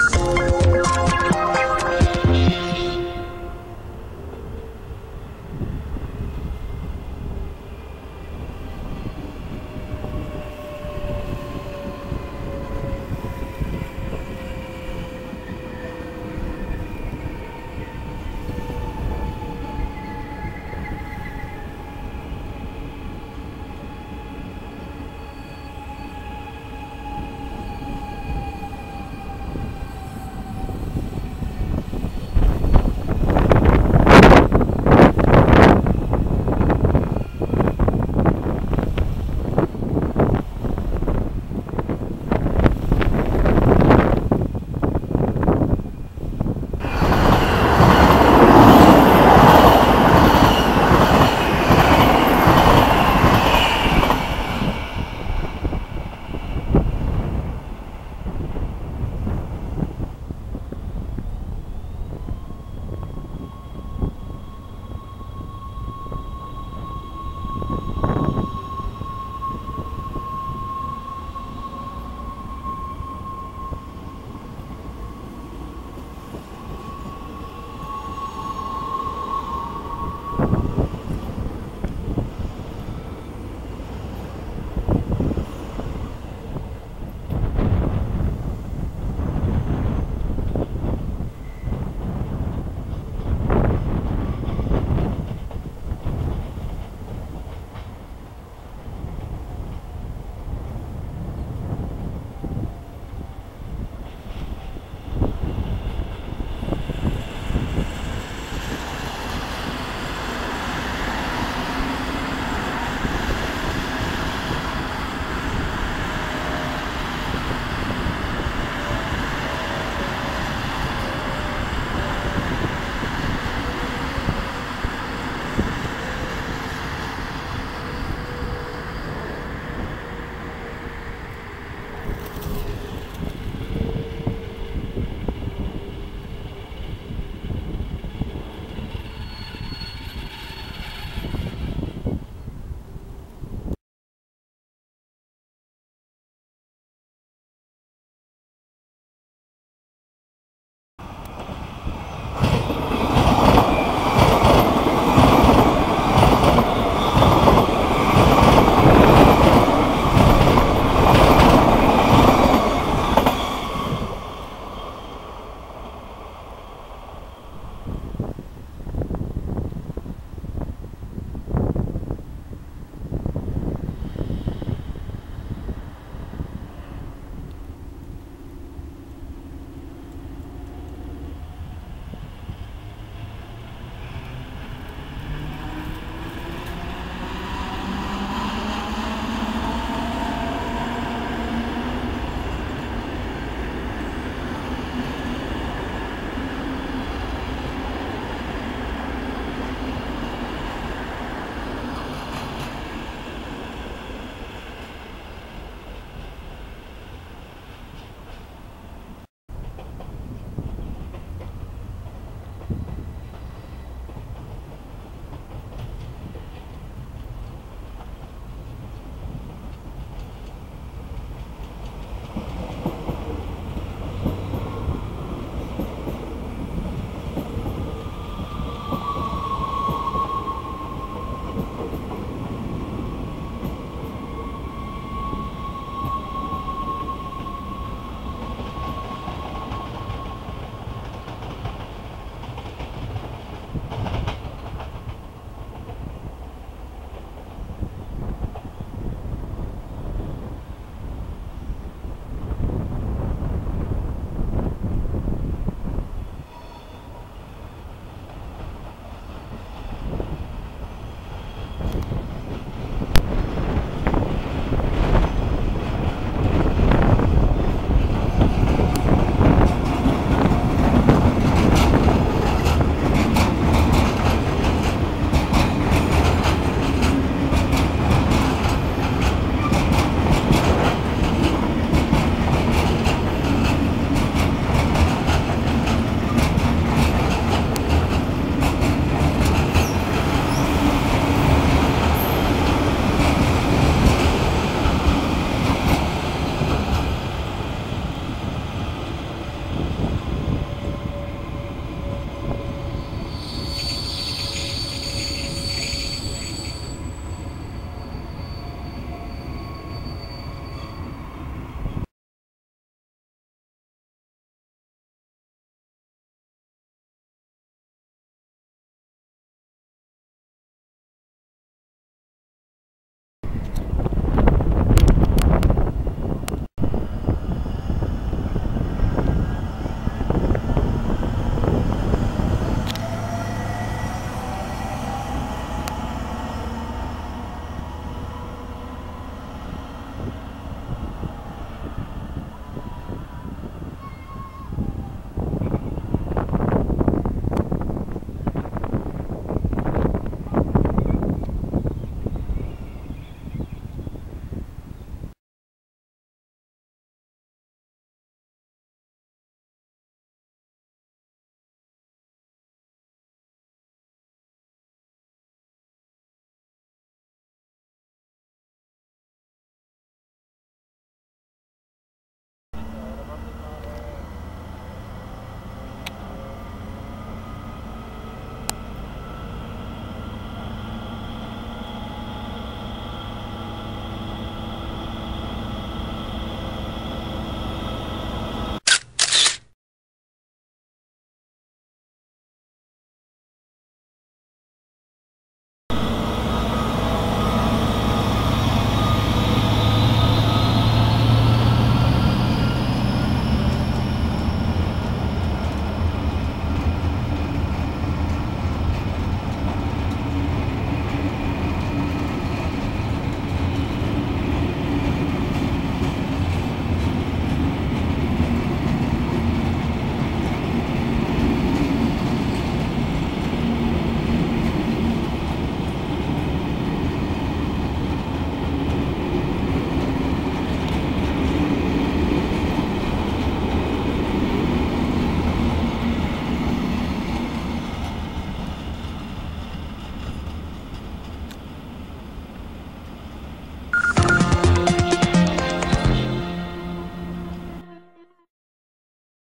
Música